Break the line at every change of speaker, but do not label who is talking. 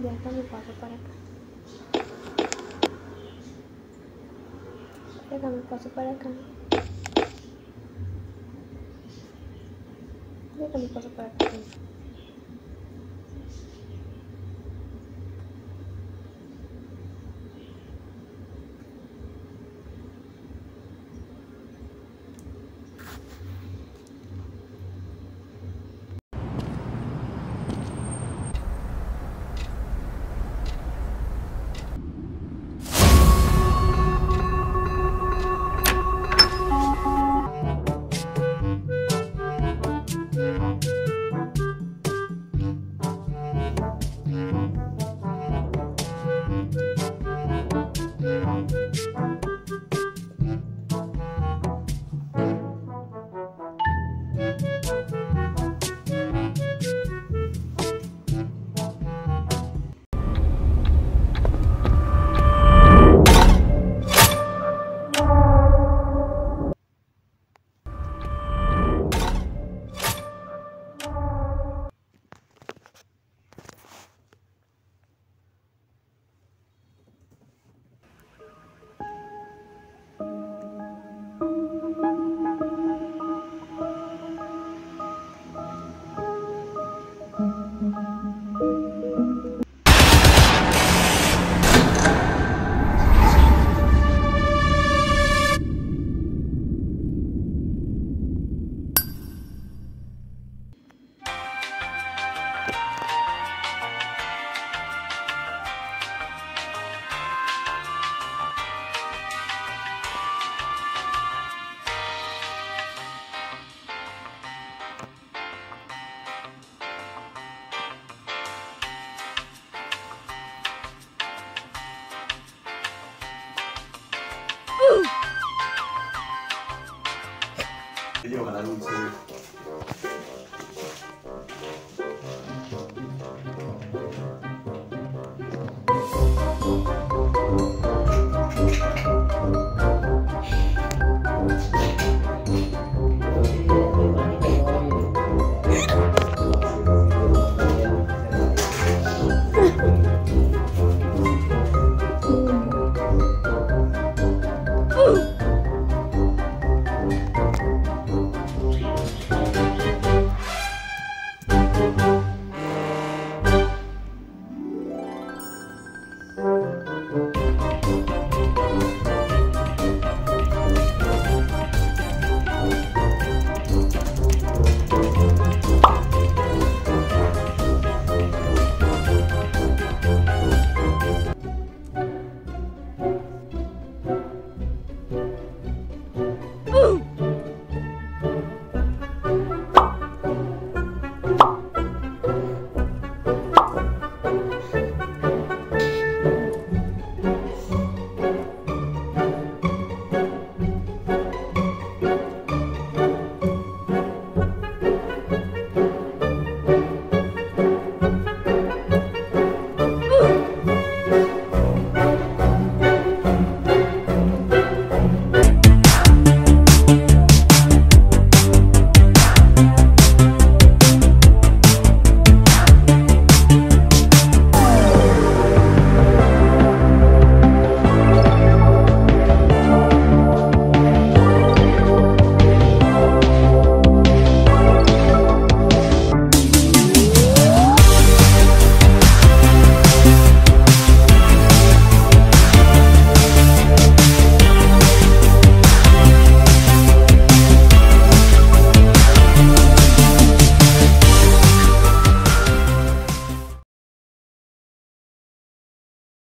Mm, Y acá me paso para acá. Y acá me paso para acá. Y acá me paso para acá.